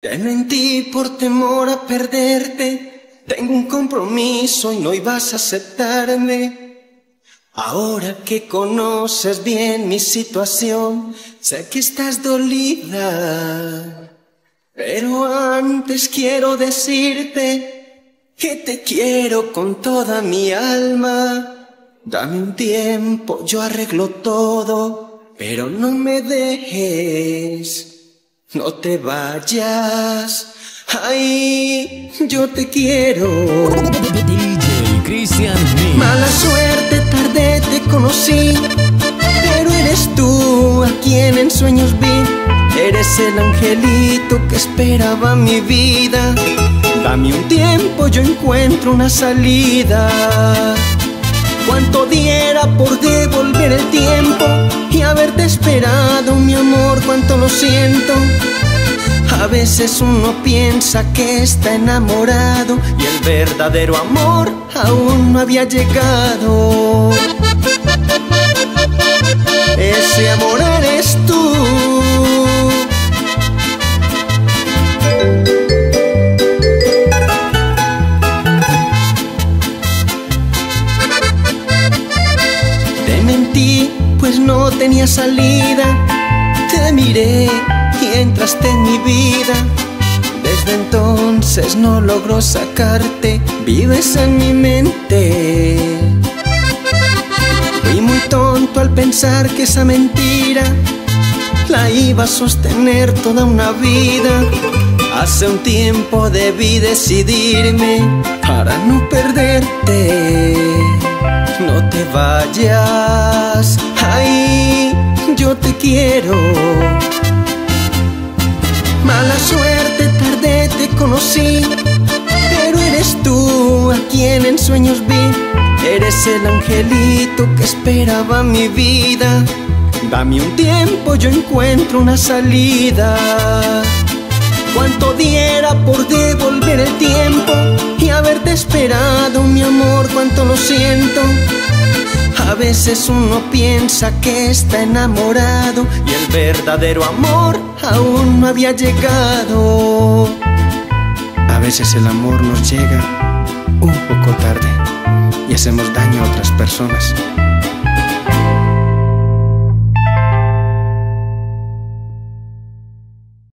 Te mentí por temor a perderte. Tengo un compromiso y no ibas a aceptarme. Ahora que conoces bien mi situación, sé que estás dolida. Pero antes quiero decirte que te quiero con toda mi alma. Dame un tiempo, yo arreglo todo, pero no me dejes. No te vayas, ay, yo te quiero. DJ Cristian Mala suerte, tarde te conocí, pero eres tú a quien en sueños vi. Eres el angelito que esperaba mi vida. Dame un tiempo, yo encuentro una salida. Haberte esperado, mi amor, cuánto lo siento. A veces uno piensa que está enamorado y el verdadero amor aún no había llegado. Ese amor eres tú. Te mentí, pues no tenía salida. Te miré y entraste en mi vida. Desde entonces no logro sacarte, vives en mi mente. Fui muy tonto al pensar que esa mentira la iba a sostener toda una vida. Hace un tiempo debí decidirme para no perderte. No te vayas, quiero. Mala suerte, tarde te conocí, pero eres tú a quien en sueños vi. Eres el angelito que esperaba mi vida. Dame un tiempo, yo encuentro una salida. Cuánto diera por devolver el tiempo y haberte esperado, mi amor, cuánto lo siento. A veces uno piensa que está enamorado y el verdadero amor aún no había llegado. A veces el amor nos llega un poco tarde y hacemos daño a otras personas.